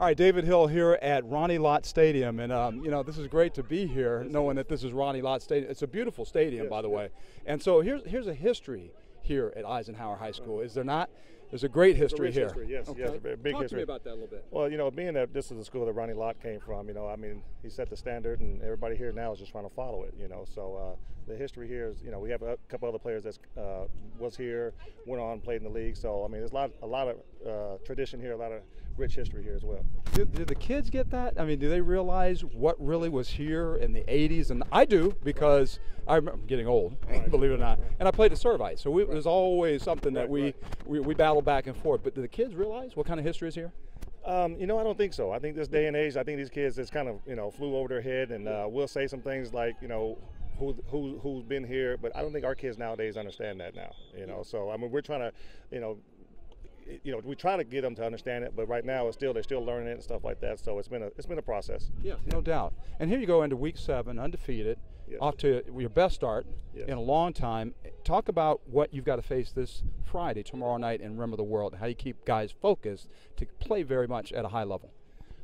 All right, David Hill here at Ronnie Lott Stadium, and um, you know this is great to be here, knowing that this is Ronnie Lott Stadium. It's a beautiful stadium, Yes, by the yes. way. And so here's here's a history here at Eisenhower High School. Is there not? There's a great history rich here. history, yes, yes, a big Talk history. to me about that a little bit. Well, you know, being that this is the school that Ronnie Lott came from, you know, I mean, he set the standard, and everybody here now is just trying to follow it. You know, so uh, the history here is, you know, we have a couple other players that uh, was here, went on, played in the league. So I mean, there's a lot, a lot of uh, tradition here, a lot of rich history here as well. Do, do the kids get that? I mean, do they realize what really was here in the 80s? And I do because I remember I'm getting old, believe it or not. And I played at Servite, so we, there's always something that Right, we, right. we we battle back and forth. But do the kids realize what kind of history is here? Um, you know, I don't think so. I think this day and age, I think these kids just kind of, you know, flew over their head, and uh, we'll say some things like, you know, who who who's been here, but I don't think our kids nowadays understand that now. You know, so I mean, we're trying to, you know. You know, we try to get them to understand it, but right now it's still they're still learning it and stuff like that. So it's been a it's been a process. Yeah, no doubt. And here you go into week seven, undefeated, Yes. off to your best start Yes. in a long time. Talk about what you've got to face this Friday, tomorrow night in Rim of the World, how you keep guys focused to play very much at a high level.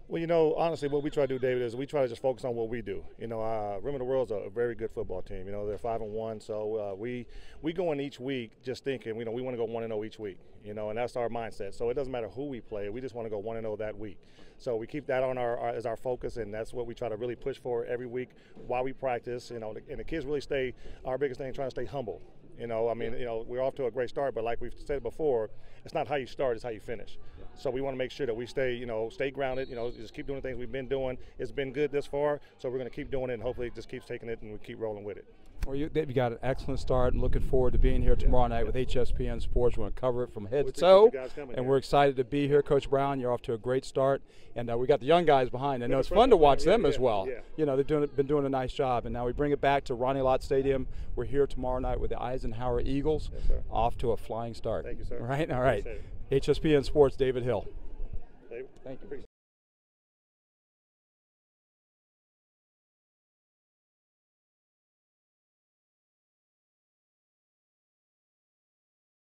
Well, you know, honestly, what we try to do, David, is we try to just focus on what we do. You know, uh, Rim of the World's a, a very good football team. You know, they're five and one, so uh, we we go in each week just thinking, you know, we want to go one and zero each week. You know, and that's our mindset. So it doesn't matter who we play, we just want to go one and zero that week. So we keep that on our, our as our focus, and that's what we try to really push for every week while we practice. You know, and the kids really stay. Our biggest thing, trying to stay humble. You know, I mean, you know, we're off to a great start, but like we've said before, it's not how you start; it's how you finish. So we want to make sure that we stay, you know, stay grounded. You know, just keep doing the things we've been doing. It's been good this far, so we're going to keep doing it, and hopefully, it just keeps taking it, and we keep rolling with it. Well, you, you got an excellent start, and looking forward to being here tomorrow night with HSPN Sports. We're going to cover it from head to toe, you guys coming and we're excited to be here. Coach Brown, you're off to a great start, and uh, we got the young guys behind. I know it's fun to watch them as well. You know, they've doing, been doing a nice job, and now we bring it back to Ronnie Lott Stadium. We're here tomorrow night with the Eisenhower Eagles, Yes, off to a flying start. Thank you, sir. All right, all right. HSPN Sports, David Hill. David, Thank you.